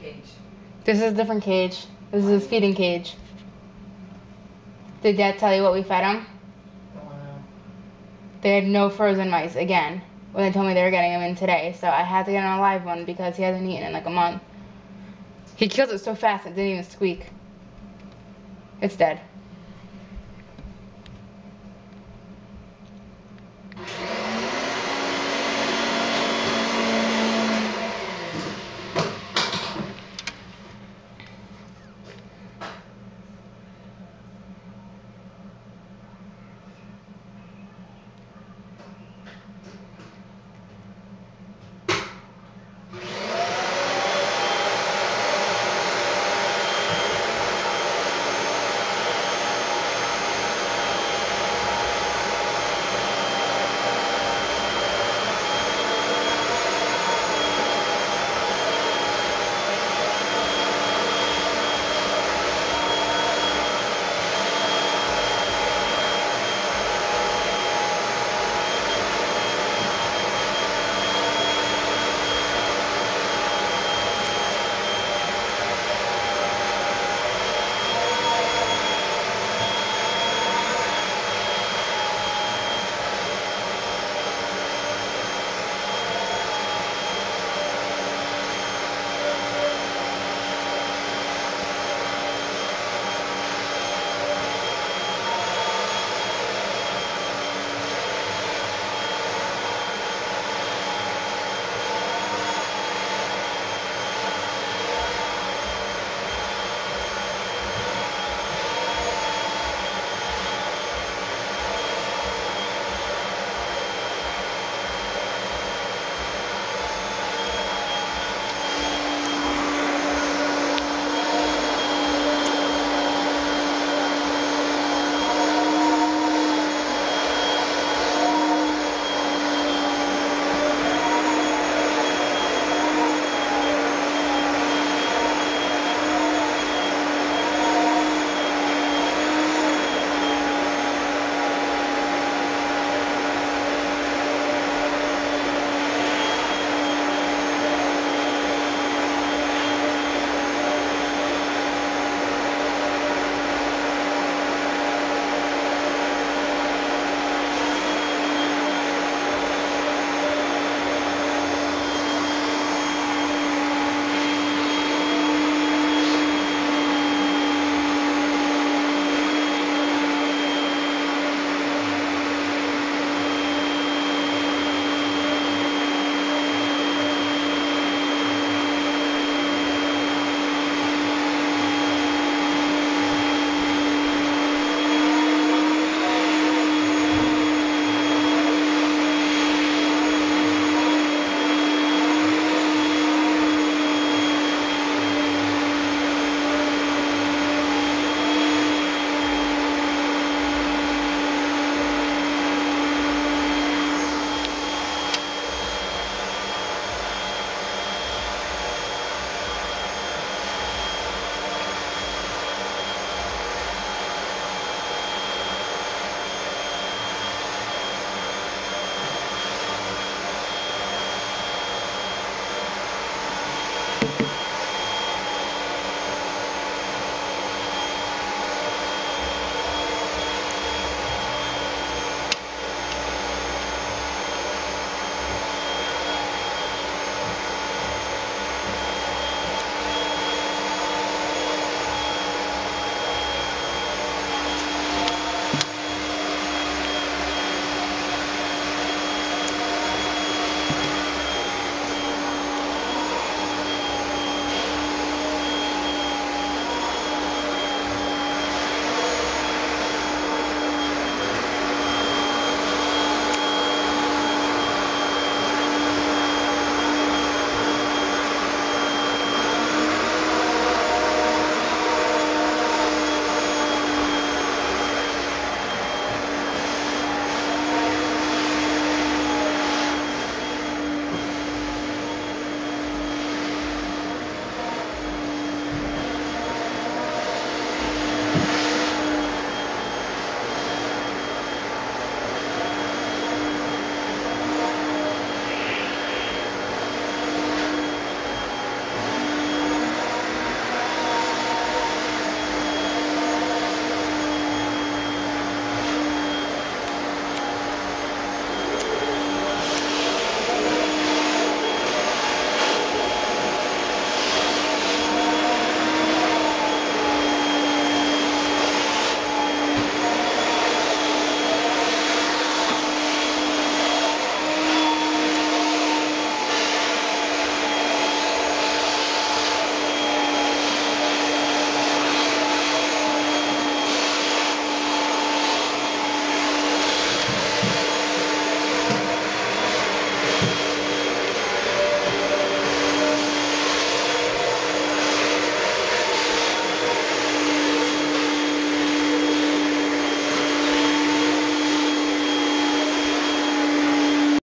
cage. This is a different cage. This is his feeding cage. Did Dad tell you what we fed him? They had no frozen mice again. When they told me they were getting him in today, so I had to get him a live one because he hasn't eaten in like a month. He killed it so fast it didn't even squeak. It's dead.